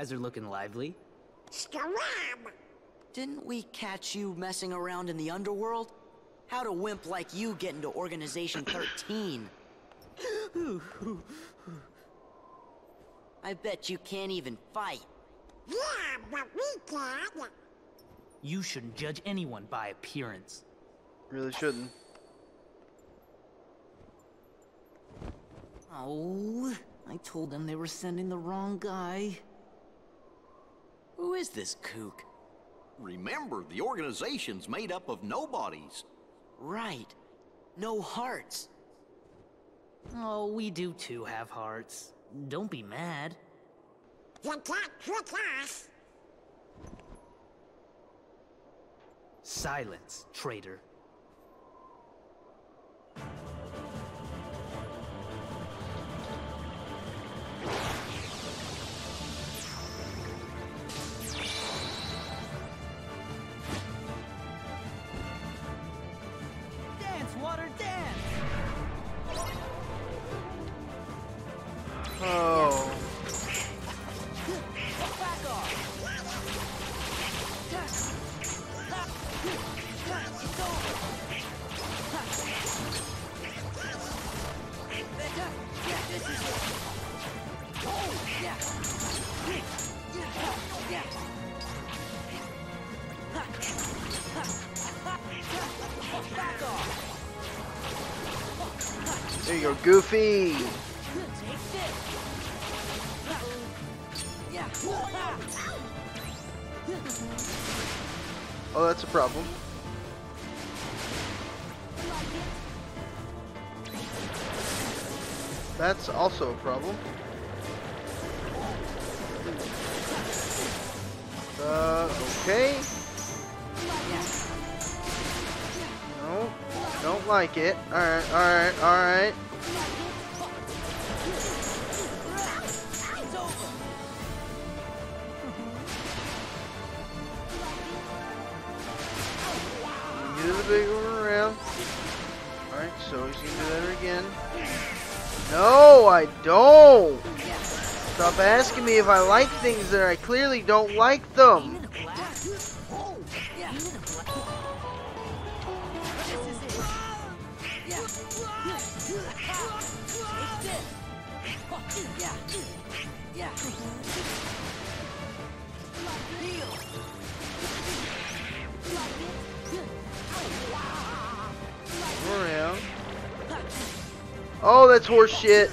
Hey, you guys are looking lively. Scram! Didn't we catch you messing around in the underworld? How'd a wimp like you get into Organization 13? I bet you can't even fight. Yeah, but we can. You shouldn't judge anyone by appearance. Really shouldn't. Oh, I told them they were sending the wrong guy. Who is this kook? Remember, the organization's made up of nobodies. Right. No hearts. Oh, we do too have hearts. Don't be mad. You can't trick us. Silence, traitor. Oh. There you go, Goofy. Oh, that's a problem. That's also a problem. Uh, okay. No, don't like it. Alright, alright, alright. Big one around. Alright, so he's gonna do that again. No, I don't! Stop asking me if I like things that I clearly don't like them. Oh, that's horse shit.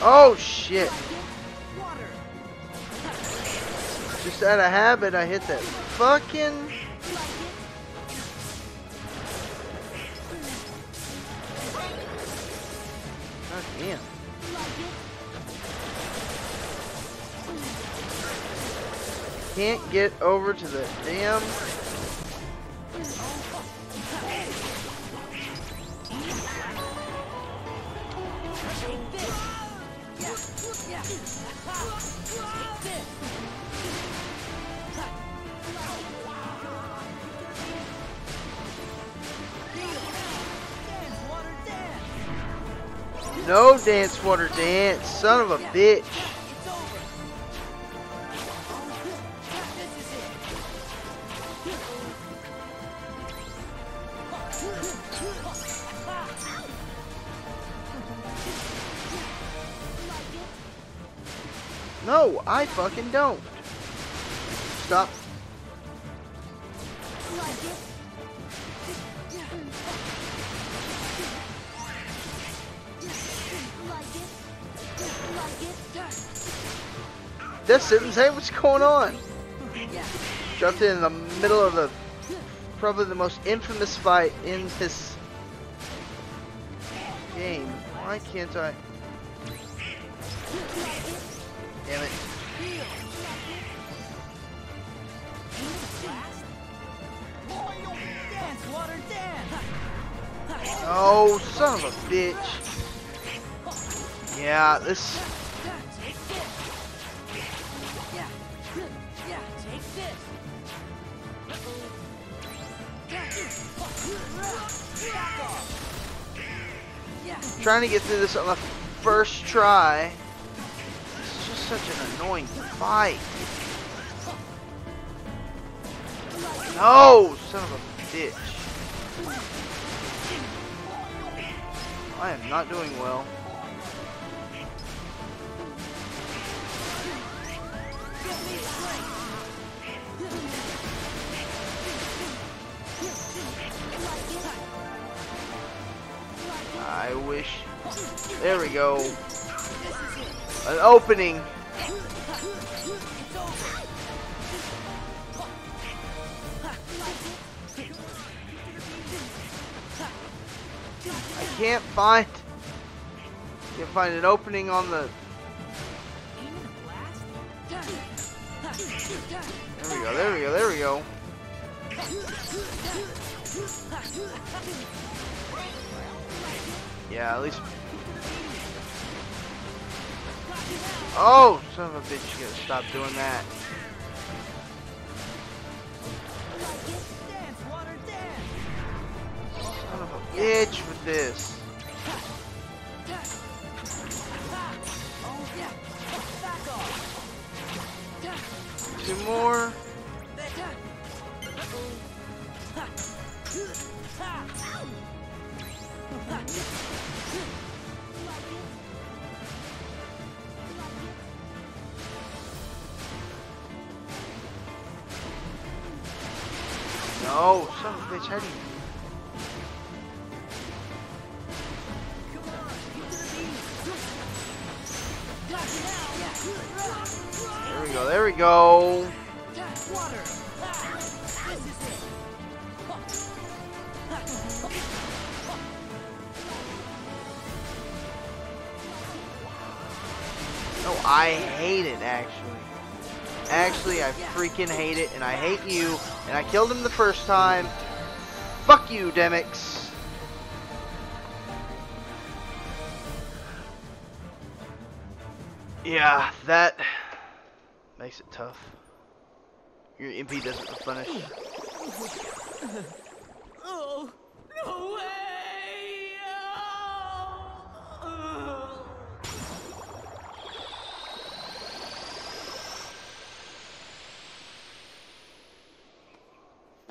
Oh shit. Just out of habit, I hit that fucking. God damn. Can't get over to the damn. No dance water dance, son of a bitch. No, I fucking don't. Stop. This say what's going on. Jumped in the middle of the probably the most infamous fight in this game. Why can't I? Damn it. Oh, son of a bitch. Yeah, this. trying to get through this on the first try. Such an annoying fight. No, son of a bitch. I am not doing well. I wish. There we go. An opening. I can't find. Can't find an opening on the. There we go. There we go. There we go. Yeah, at least. Oh, son of a bitch! You gotta stop doing that. Son of a bitch with this. Two more. No, son of a bitch, how do you... There we go, there we go. No, I hate it actually. Actually, I freaking hate it, and I hate you, and I killed him the first time. Fuck you, Demyx. Yeah, that makes it tough. Your MP doesn't replenish.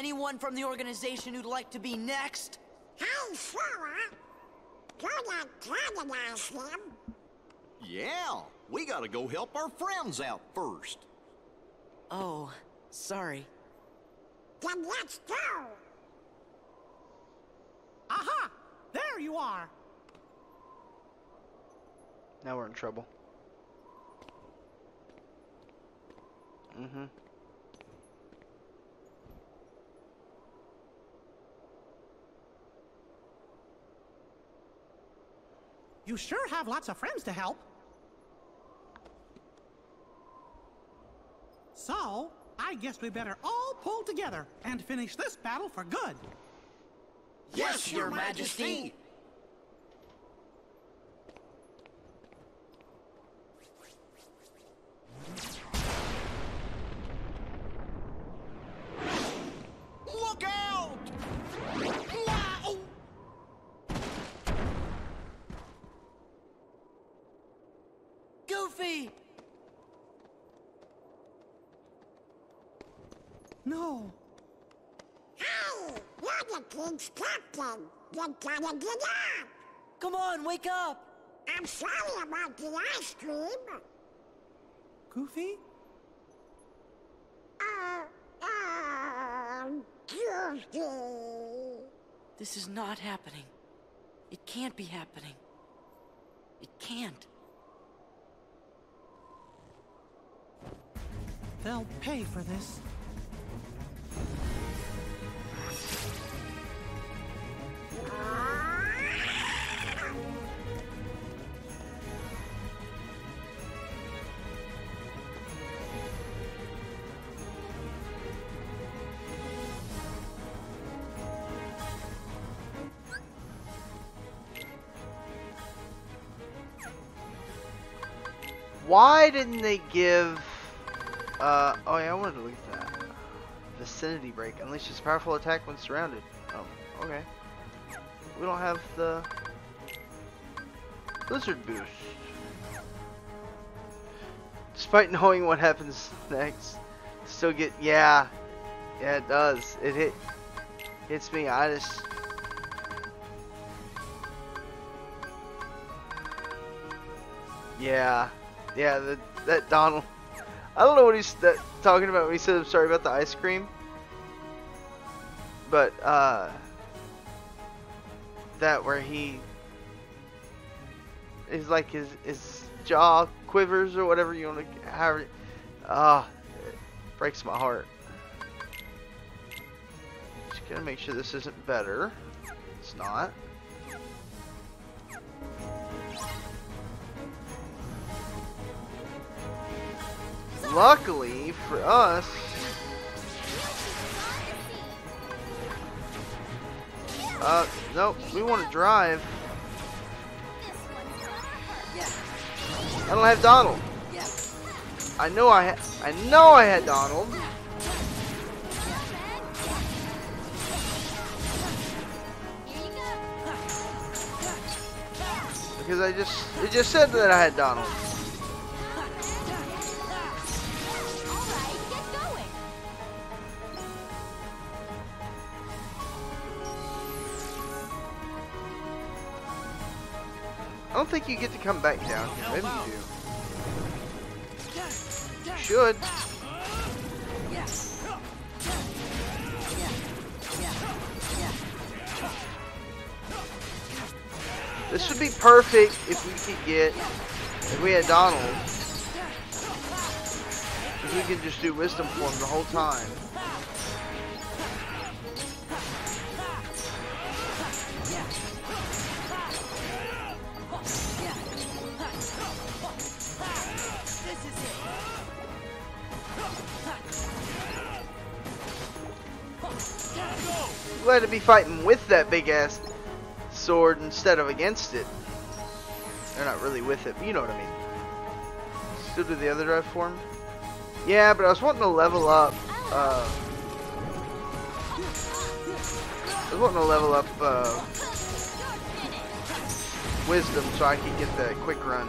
Anyone from the organization who'd like to be next? Hey, Sarah. Gonna antagonize him. Yeah, we gotta go help our friends out first. Oh, sorry. Then let's go. Aha! There you are! Now we're in trouble. Mm-hmm. You sure have lots of friends to help. So, I guess we better all pull together and finish this battle for good. Yes, Your Majesty. Look out! Wow! Goofy! No. Hey, you're the king's captain. You gotta get up. Come on, wake up! I'm sorry about the ice cream. Goofy? Oh, oh, Goofy. This is not happening. It can't be happening. It can't. They'll pay for this. Why didn't they give... Uh, oh yeah, I wanted to at that. Vicinity break. Unleashes powerful attack when surrounded. Oh, okay. We don't have the blizzard boost. Despite knowing what happens next, still get yeah, yeah it does. It hit hits me. I just yeah, yeah. The, that Donald. I don't know what he's that, talking about when he said I'm sorry about the ice cream. But uh that where he is like his his jaw quivers or whatever you want to have ah it breaks my heart. Just gonna make sure this isn't better. It's not. Luckily for us, uh, nope, we want to drive. I don't have Donald. I know I had, I know I had Donald. Because I just, it just said that I had Donald. Think you get to come back down here. Maybe you do. You should. This would be perfect if we could get, if we had Donald. If we could just do wisdom form the whole time. Glad to be fighting with that big ass sword instead of against it. They're not really with it, but you know what I mean. Still do the other drive form? Yeah, but I was wanting to level up. Uh, I was wanting to level up uh, wisdom so I could get the quick run.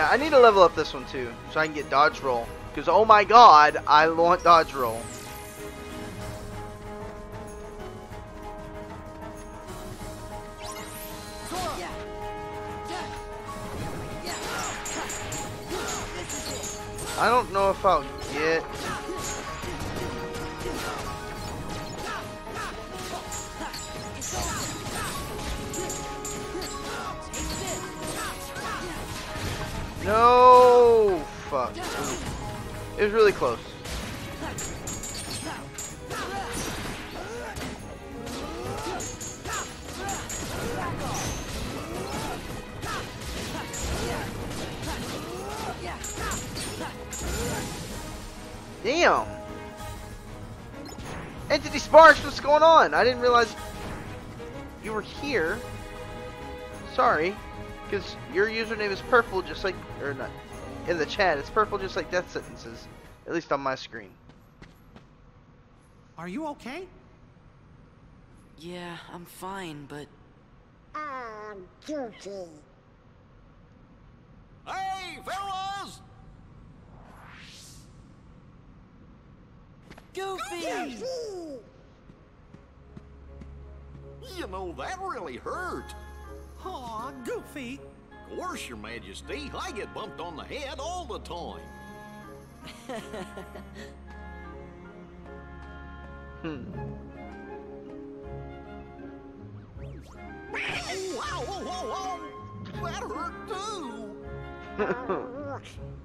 Yeah, I need to level up this one too, so I can get dodge roll. Because oh my god, I want dodge roll. I don't know if I'll get... It was really close. Damn! Entity Sparks, what's going on? I didn't realize you were here. Sorry, because your username is purple, just like, or not, in the chat, it's purple just like death sentences. At least on my screen. Are you okay? Yeah, I'm fine, but Oh, Goofy. Hey, fellas! Goofy! Goofy! You know, that really hurt. Aw, Goofy. Of course, your majesty, I get bumped on the head all the time. Hmm. Oh, wow, whoa, whoa, whoa! That hurt too! Oh,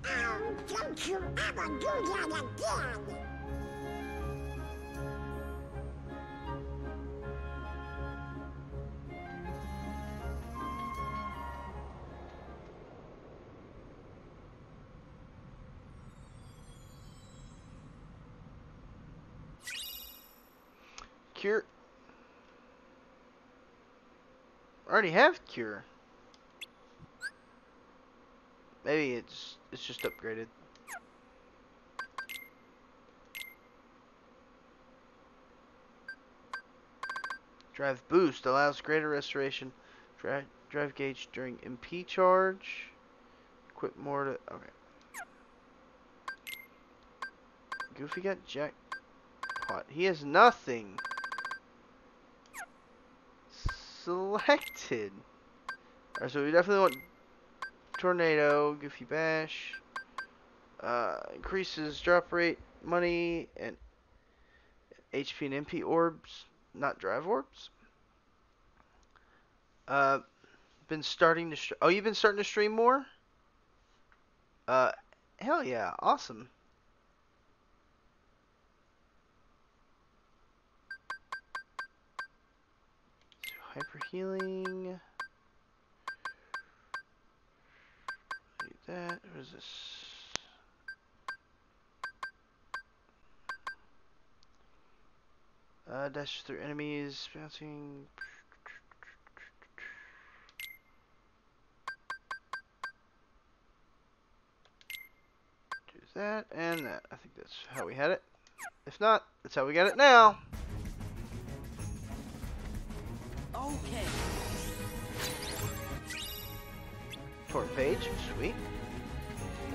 Oh, don't you ever do that again! Cure. I already have cure. Maybe it's it's just upgraded. Drive boost allows greater restoration. Drive drive gauge during MP charge. Equip more to okay. Goofy got jackpot. He has nothing selected. Alright, so we definitely want Tornado, Goofy Bash. Uh, increases drop rate, money, and HP and MP orbs, not drive orbs. Uh, been starting to. oh, you've been starting to stream more. Uh, hell yeah, awesome. Hyper healing. Do that. What is this? Uh, dash through enemies, bouncing. Do that and that. I think that's how we had it. If not, that's how we got it now. Okay. Torn page, sweet.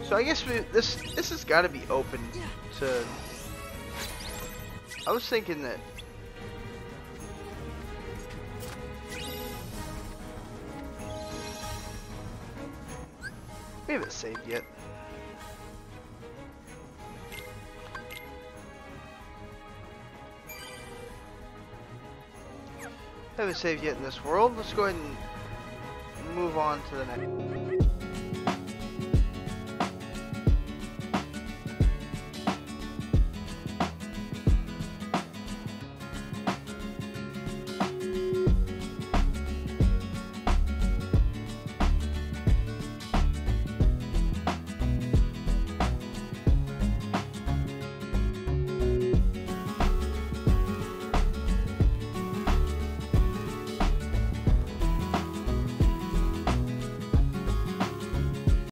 So I guess we this this has got to be open to. I was thinking that. We haven't saved yet. Haven't saved yet in this world. Let's go ahead and move on to the next.